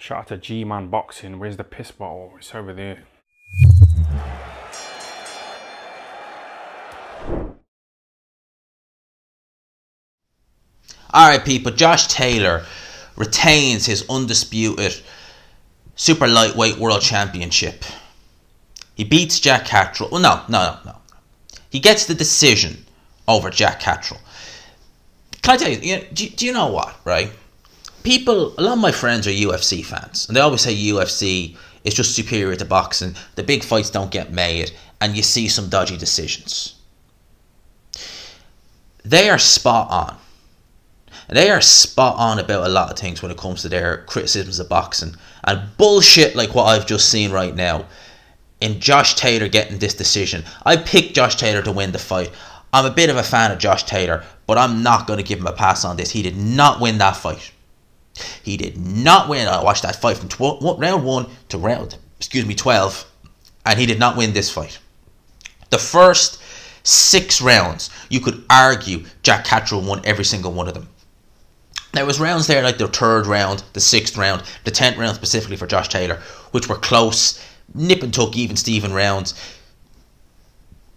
Shout out to G Man Boxing. Where's the piss bottle? It's over there. All right, people. Josh Taylor retains his undisputed super lightweight world championship. He beats Jack Catterall. Well, no, no, no, no. He gets the decision over Jack Catterall. Can I tell you? do you know what? Right? People. A lot of my friends are UFC fans, and they always say UFC is just superior to boxing. The big fights don't get made, and you see some dodgy decisions. They are spot on they are spot on about a lot of things when it comes to their criticisms of boxing. And bullshit like what I've just seen right now in Josh Taylor getting this decision. I picked Josh Taylor to win the fight. I'm a bit of a fan of Josh Taylor, but I'm not going to give him a pass on this. He did not win that fight. He did not win. I watched that fight from tw- round one to round, excuse me, 12, and he did not win this fight. The first six rounds, you could argue Jack Catterall won every single one of them. There was rounds there like the third round, the sixth round, the tenth round specifically for Josh Taylor, which were close, nip and tuck, even Steven rounds.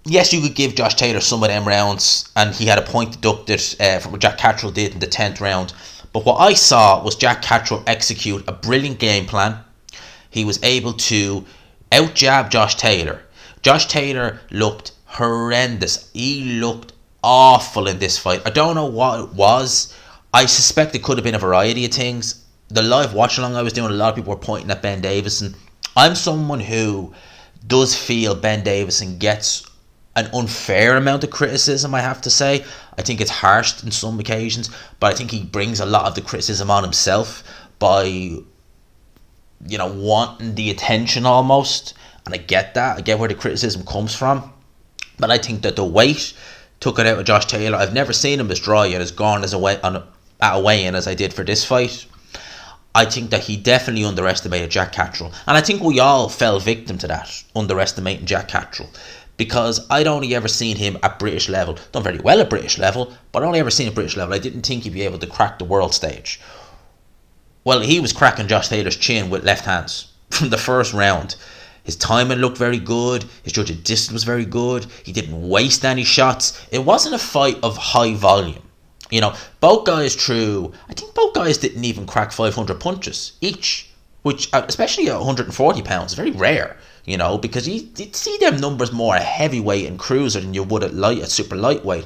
Yes, you could give Josh Taylor some of them rounds, and he had a point deducted uh, from what Jack Catterall did in the tenth round. But what I saw was Jack Catterall execute a brilliant game plan. He was able to out jab Josh Taylor. Josh Taylor looked horrendous. He looked awful in this fight. I don't know what it was. I suspect it could have been a variety of things. The live watch along I was doing, a lot of people were pointing at Ben Davison. I'm someone who does feel Ben Davison gets an unfair amount of criticism, I have to say. I think it's harsh in some occasions, but I think he brings a lot of the criticism on himself by, you know, wanting the attention almost. And I get that. I get where the criticism comes from. But I think that the weight took it out of Josh Taylor. I've never seen him as dry and as gone as a way on at a weigh-in as I did for this fight. I think that he definitely underestimated Jack Catterall. And I think we all fell victim to that, underestimating Jack Catterall. Because I'd only ever seen him at British level, done very well at British level, but only ever seen at British level. I didn't think he'd be able to crack the world stage. Well, he was cracking Josh Taylor's chin with left hands from the first round. His timing looked very good. His judging distance was very good. He didn't waste any shots. It wasn't a fight of high volume. You know, both guys threw. I think both guys didn't even crack 500 punches each, which, uh, especially at 140 pounds, is very rare. You know, because you, you see them numbers more at heavyweight and cruiser than you would at light at super lightweight.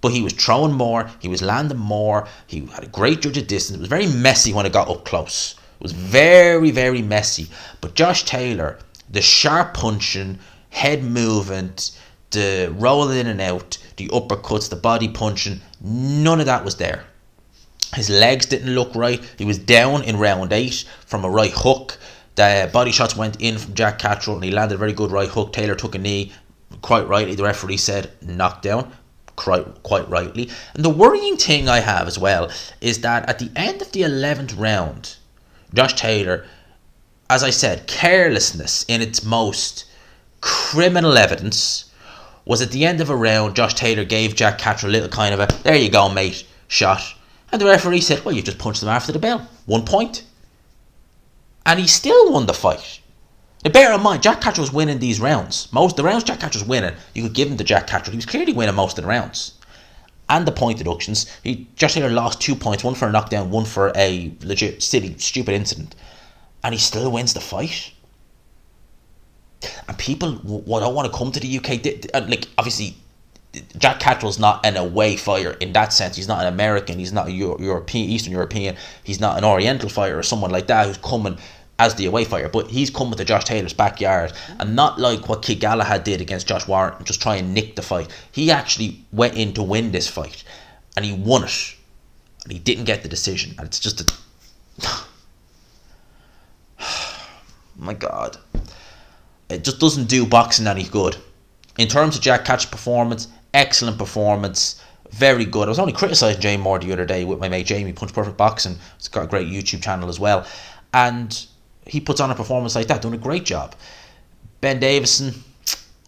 But he was throwing more, he was landing more, he had a great judge of distance. It was very messy when it got up close. It was very, very messy. But Josh Taylor, the sharp punching, head movement, the rolling in and out, the uppercuts, the body punching, none of that was there. His legs didn't look right. He was down in round eight from a right hook. The body shots went in from Jack Catterall and he landed a very good right hook. Taylor took a knee, quite rightly. The referee said knockdown, quite, quite rightly. And the worrying thing I have as well is that at the end of the 11th round, Josh Taylor, as I said, carelessness in its most criminal evidence was at the end of a round, Josh Taylor gave Jack Catterall a little kind of a, there you go, mate, shot. And the referee said, well, you just punched him after the bell. One point. And he still won the fight. Now, bear in mind, Jack Catterall was winning these rounds. Most of the rounds Jack Catterall was winning, you could give him to Jack Catterall. He was clearly winning most of the rounds. And the point deductions. He Josh Taylor lost two points, one for a knockdown, one for a legit silly, stupid incident. And he still wins the fight and people what I want to come to the UK. Uh, like obviously, Jack Catterall's not an away fighter in that sense. He's not an American. He's not a European, Eastern European. He's not an Oriental fighter or someone like that who's coming as the away fighter. But he's coming to Josh Taylor's backyard, and not like what Kid Galahad did against Josh Warrington, just try and nick the fight. He actually went in to win this fight, and he won it, and he didn't get the decision. And it's just a, my God it just doesn't do boxing any good. In terms of Jack Catch performance, excellent performance, very good. I was only criticising Jamie Moore the other day with my mate Jamie Punch Perfect Boxing. It's got a great YouTube channel as well, and he puts on a performance like that, doing a great job. Ben Davison,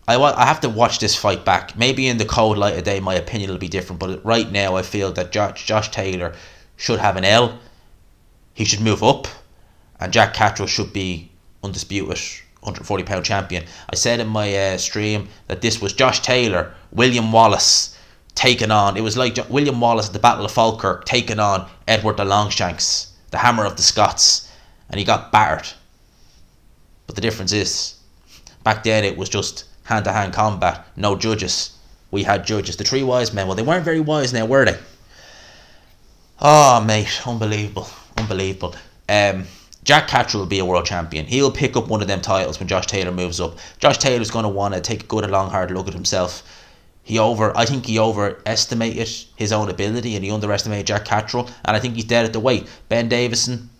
I I have to watch this fight back. Maybe in the cold light of day, my opinion will be different. But right now, I feel that Josh, Josh Taylor should have an L. He should move up and Jack Catterall should be undisputed 140 pound champion. I said in my uh, stream that this was Josh Taylor, William Wallace taking on. It was like jo- William Wallace at the Battle of Falkirk taking on Edward the Longshanks, the Hammer of the Scots, and he got battered. But the difference is, back then it was just hand to hand combat, no judges. We had judges. The three wise men. Well, they weren't very wise now, were they? Oh, mate, unbelievable, unbelievable. Um, Jack Catterall will be a world champion. He'll pick up one of them titles when Josh Taylor moves up. Josh Taylor's going to want to take a good, long, hard look at himself. He over, I think he overestimated his own ability and he underestimated Jack Catterall, and I think he's dead at the weight. Ben Davison,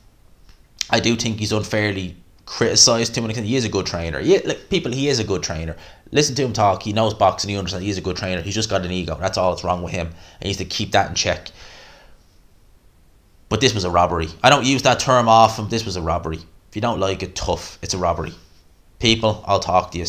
I do think he's unfairly criticised to an extent. He is a good trainer. He, like people, he is a good trainer. Listen to him talk. He knows boxing. He understands. He's a good trainer. He's just got an ego. That's all that's wrong with him. And he needs to keep that in check. But this was a robbery. I don't use that term often. This was a robbery. If you don't like it, tough. It's a robbery. People, I'll talk to you.